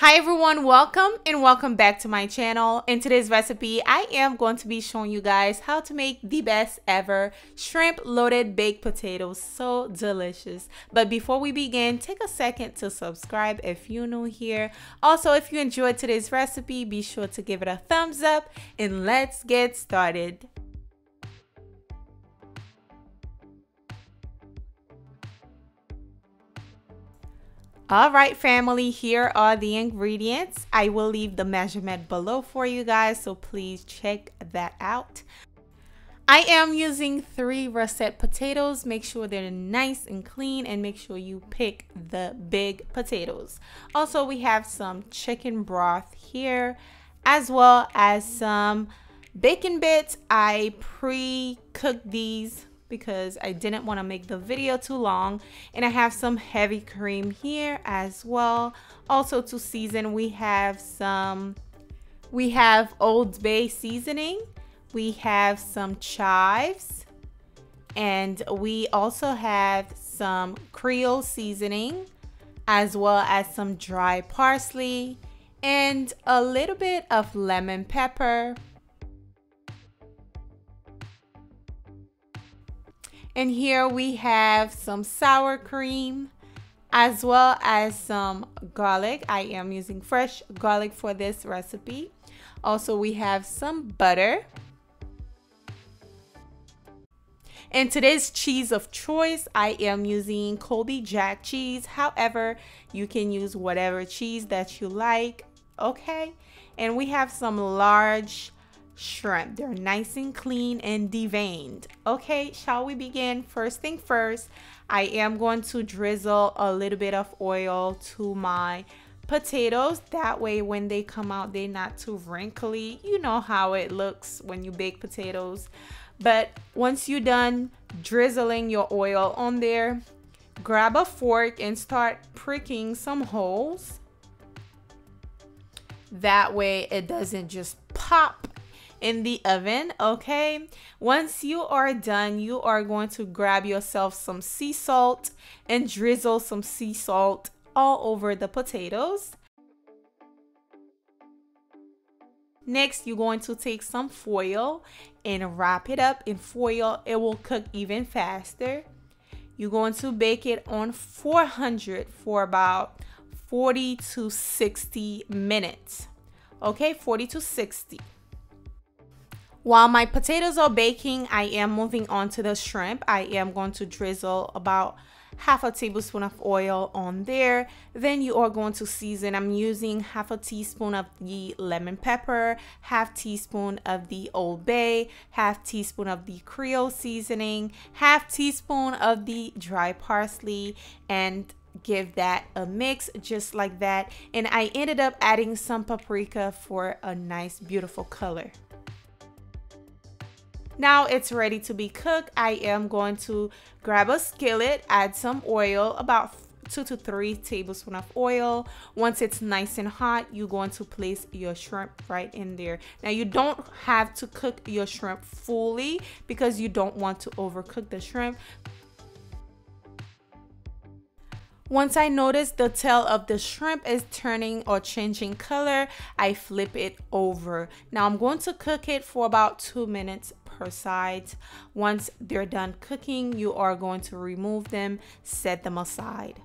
Hi everyone, welcome and welcome back to my channel. In today's recipe, I am going to be showing you guys how to make the best ever shrimp loaded baked potatoes. So delicious. But before we begin, take a second to subscribe if you're new here. Also, if you enjoyed today's recipe, be sure to give it a thumbs up and let's get started. All right, family, here are the ingredients. I will leave the measurement below for you guys, so please check that out. I am using three russet potatoes. Make sure they're nice and clean and make sure you pick the big potatoes. Also, we have some chicken broth here as well as some bacon bits. I pre-cooked these because I didn't want to make the video too long. And I have some heavy cream here as well. Also to season, we have some, we have Old Bay seasoning. We have some chives. And we also have some Creole seasoning as well as some dry parsley and a little bit of lemon pepper And here we have some sour cream as well as some garlic. I am using fresh garlic for this recipe. Also, we have some butter. And today's cheese of choice, I am using Colby Jack cheese. However, you can use whatever cheese that you like, okay? And we have some large shrimp. They're nice and clean and deveined. Okay, shall we begin? First thing first, I am going to drizzle a little bit of oil to my potatoes. That way when they come out, they're not too wrinkly. You know how it looks when you bake potatoes. But once you're done drizzling your oil on there, grab a fork and start pricking some holes. That way it doesn't just pop in the oven, okay? Once you are done, you are going to grab yourself some sea salt and drizzle some sea salt all over the potatoes. Next, you're going to take some foil and wrap it up in foil. It will cook even faster. You're going to bake it on 400 for about 40 to 60 minutes. Okay, 40 to 60. While my potatoes are baking, I am moving on to the shrimp. I am going to drizzle about half a tablespoon of oil on there. Then you are going to season. I'm using half a teaspoon of the lemon pepper, half teaspoon of the Old Bay, half teaspoon of the Creole seasoning, half teaspoon of the dry parsley, and give that a mix just like that. And I ended up adding some paprika for a nice beautiful color. Now it's ready to be cooked. I am going to grab a skillet, add some oil, about two to three tablespoons of oil. Once it's nice and hot, you're going to place your shrimp right in there. Now you don't have to cook your shrimp fully because you don't want to overcook the shrimp. Once I notice the tail of the shrimp is turning or changing color, I flip it over. Now I'm going to cook it for about two minutes per side. Once they're done cooking, you are going to remove them, set them aside.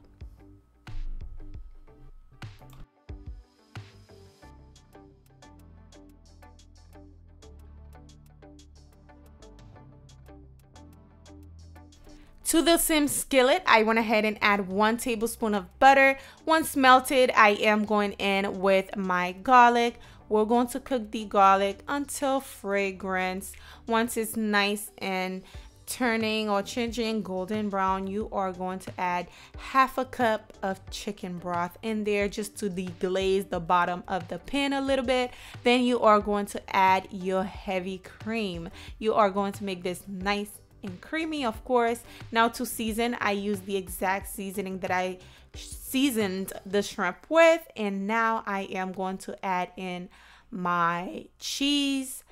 To the same skillet, I went ahead and add one tablespoon of butter. Once melted, I am going in with my garlic. We're going to cook the garlic until fragrance. Once it's nice and turning or changing golden brown, you are going to add half a cup of chicken broth in there just to deglaze the bottom of the pan a little bit. Then you are going to add your heavy cream. You are going to make this nice and creamy of course. Now to season I use the exact seasoning that I seasoned the shrimp with and now I am going to add in my cheese.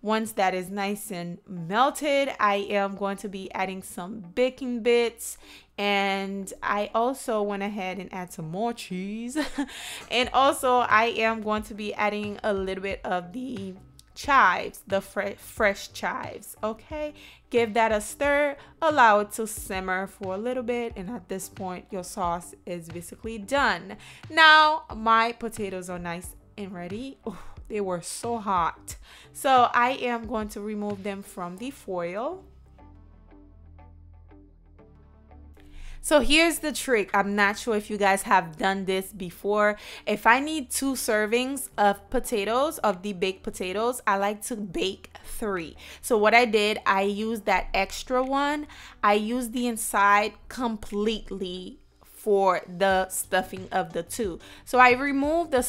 Once that is nice and melted, I am going to be adding some bacon bits. And I also went ahead and add some more cheese. and also I am going to be adding a little bit of the chives, the fre fresh chives, okay? Give that a stir, allow it to simmer for a little bit, and at this point, your sauce is basically done. Now, my potatoes are nice and ready. Ooh they were so hot. So I am going to remove them from the foil. So here's the trick. I'm not sure if you guys have done this before. If I need two servings of potatoes, of the baked potatoes, I like to bake three. So what I did, I used that extra one. I used the inside completely for the stuffing of the two. So I removed the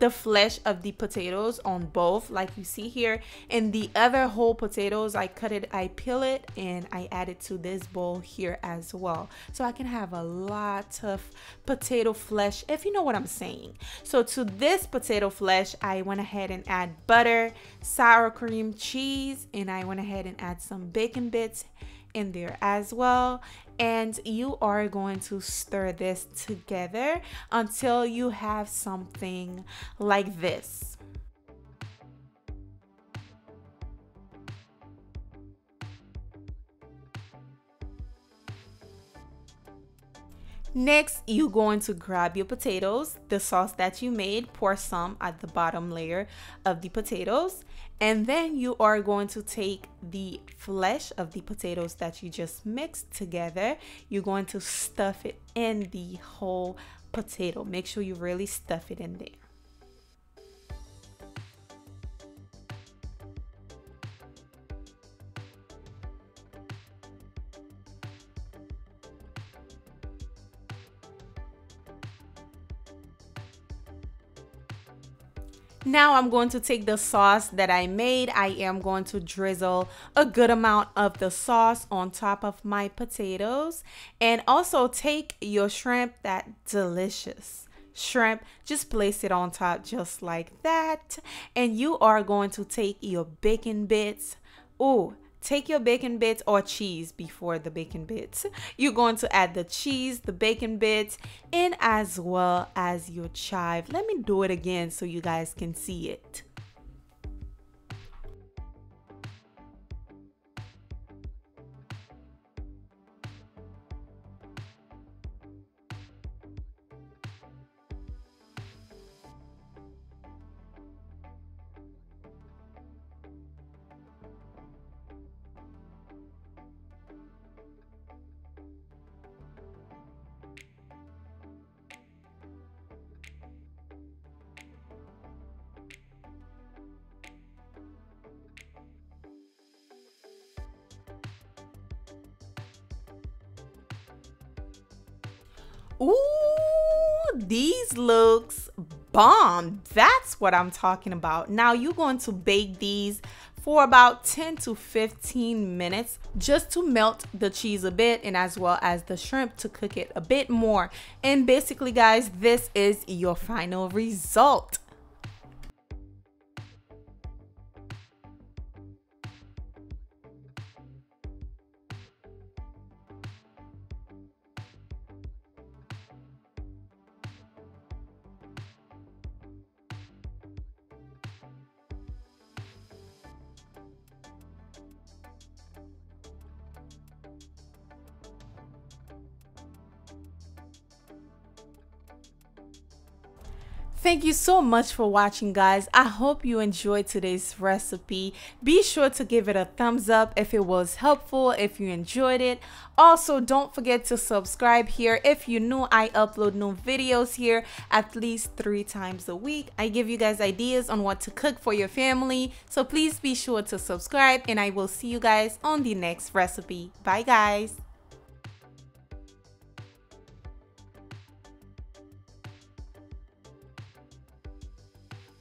the flesh of the potatoes on both like you see here and the other whole potatoes I cut it I peel it and I add it to this bowl here as well. So I can have a lot of potato flesh if you know what I'm saying. So to this potato flesh I went ahead and add butter sour cream cheese and I went ahead and add some bacon bits in there as well. And you are going to stir this together until you have something like this Next, you're going to grab your potatoes, the sauce that you made, pour some at the bottom layer of the potatoes, and then you are going to take the flesh of the potatoes that you just mixed together. You're going to stuff it in the whole potato. Make sure you really stuff it in there. Now I'm going to take the sauce that I made. I am going to drizzle a good amount of the sauce on top of my potatoes. And also take your shrimp, that delicious shrimp, just place it on top just like that. And you are going to take your bacon bits. Oh, Take your bacon bits or cheese before the bacon bits. You're going to add the cheese, the bacon bits, and as well as your chive. Let me do it again so you guys can see it. Ooh, these looks bomb. That's what I'm talking about. Now you're going to bake these for about 10 to 15 minutes just to melt the cheese a bit and as well as the shrimp to cook it a bit more. And basically guys, this is your final result. Thank you so much for watching guys. I hope you enjoyed today's recipe. Be sure to give it a thumbs up if it was helpful, if you enjoyed it. Also, don't forget to subscribe here. If you're new, I upload new videos here at least three times a week. I give you guys ideas on what to cook for your family. So please be sure to subscribe and I will see you guys on the next recipe. Bye guys.